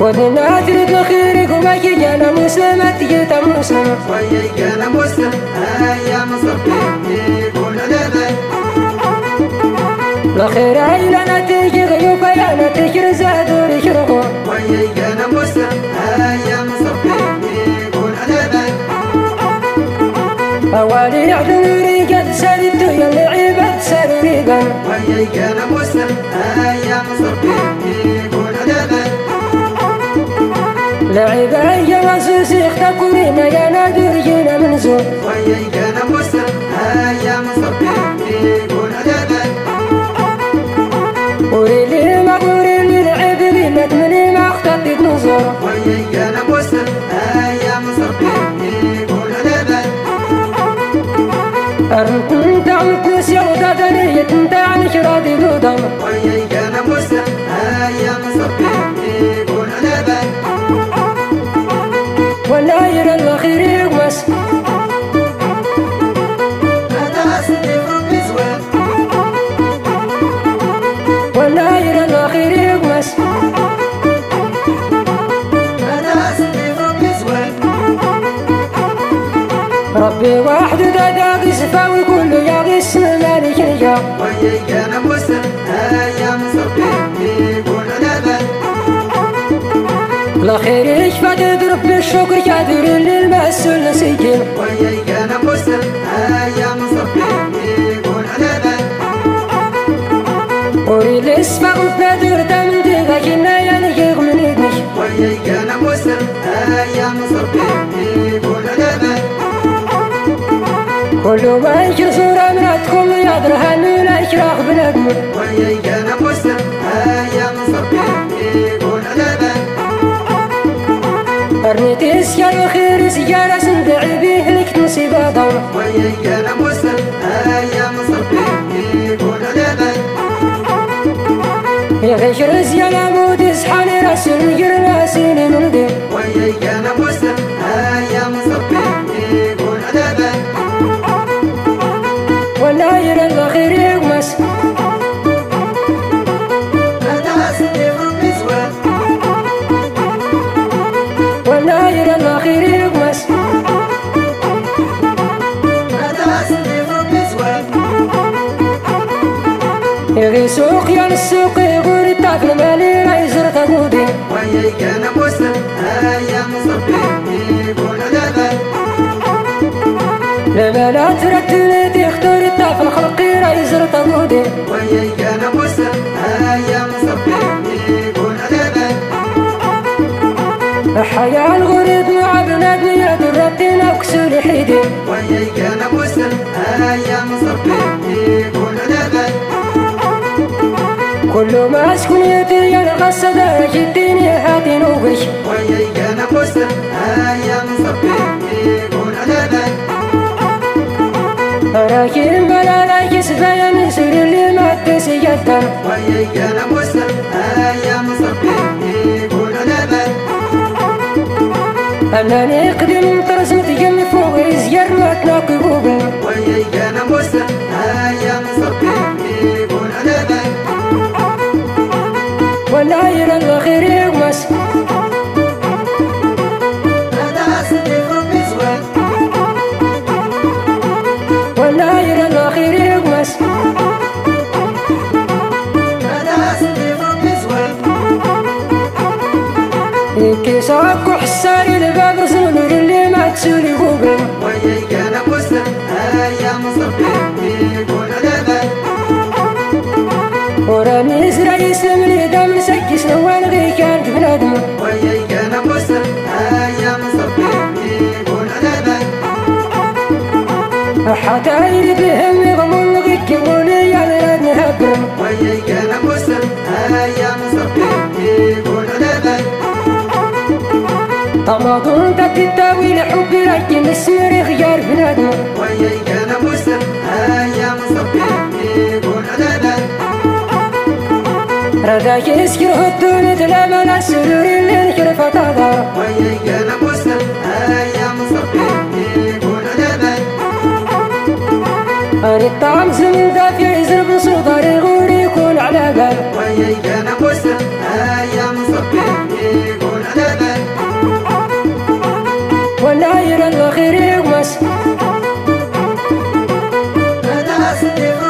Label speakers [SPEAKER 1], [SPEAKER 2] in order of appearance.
[SPEAKER 1] ودنا تريد خيرك وبيك أنا مسلم
[SPEAKER 2] أتيت مسلم ويك أنا مسلم هيا مصبيك كل لذي
[SPEAKER 1] لخير هاي لنا تيجي غيوك يا أنا تشر زادور يشرقو
[SPEAKER 2] ويك أنا مسلم هيا مصبيك كل
[SPEAKER 1] لذي أولي يعذوري قد سردت يلي عيبت سرريقا
[SPEAKER 2] ويك أنا مسلم هيا مصبيك
[SPEAKER 1] لعيبة يا مسوس يختكرين يا نادر جينا من زور.
[SPEAKER 2] وياك أنا مسلم أيام صبي يكون لذا
[SPEAKER 1] وريلي ما وريلي لعيب لي ما تمني ما اختطيت نزور
[SPEAKER 2] وياك أنا مسلم أيام صبي يكون لذا
[SPEAKER 1] أرنت أنت عمت نسيا ودادني انت عن شرادي قدام
[SPEAKER 2] وياك ربي
[SPEAKER 1] واحد دادا قسفا وكل يا قسم مالك رجا
[SPEAKER 2] وياك أنا مسلم أيام صبي يكون لذا
[SPEAKER 1] الأخير يشفى تضرب بالشكر كادر للمسؤول سجن
[SPEAKER 2] وياك أنا مسلم أيام صبي يكون لذا
[SPEAKER 1] وري الاسفا وبنادر تمن ديغا كنا ينجيغ من يدنش
[SPEAKER 2] وياك
[SPEAKER 1] كل ما يجر صورة مناتكم يضرها من الاشراق بنادم
[SPEAKER 2] وياك أنا مسلم أيام صبي يكون لذا
[SPEAKER 1] أرنيت اسيار وخير سيارة سندعي به لك نصيبة دور
[SPEAKER 2] وياك أنا مسلم أيام صبي يكون لذا
[SPEAKER 1] يا غشر زيانا مود اسحاني رسول يرنا سيني من دي
[SPEAKER 2] وياك أنا مسلم أيام
[SPEAKER 1] يغي سوق يا السوق يقول الطفل مالي رايزر تقودي
[SPEAKER 2] وياك أنا مسلم أيام
[SPEAKER 1] الحياة الغريب مع بنادم يا درتنا وكسول حيدي
[SPEAKER 2] وياك أنا مسلم أيام صبي يكون لذا
[SPEAKER 1] كل ما اسكن يدي يا الغسد جديني هاتي نوقش
[SPEAKER 2] وياك أنا مسلم أيام صبي يكون لذا
[SPEAKER 1] راكين بلا لا يسبا نسر اللي ما تسي جدا
[SPEAKER 2] وياك أنا مسلم أيام صبي يكون لذا
[SPEAKER 1] أنني قدم ترسمت جم فوق زيار ما تناقي قوبل
[SPEAKER 2] وياك أنا مسلم أيام صبي يكون لذا
[SPEAKER 1] ولا يرى الأخير كي صاك وحساري الباب رسول اللي ما تسولي قوبل
[SPEAKER 2] وياك أنا مسلم أيام صبي يكون لذا
[SPEAKER 1] وراني يسلم لي دم سكس نوال غي كانت بنادم
[SPEAKER 2] وياك أنا مسلم أيام صبي يكون لذا
[SPEAKER 1] حتى الهم يغمون غيك يا لاد نهبرم
[SPEAKER 2] وياك أنا مسلم أيام صبي
[SPEAKER 1] طماطم تتاوي لحبي لكن السير خيار بنادم
[SPEAKER 2] وياك أنا مسلم أيام صبي يكون لذا
[SPEAKER 1] رداك يسكر هدون تلام على السرور اللي نشرف تغار
[SPEAKER 2] وياك أنا مسلم أيام صبي يكون لذا
[SPEAKER 1] أنا الطعم زمن داير الخير يقمس
[SPEAKER 2] هذا سدي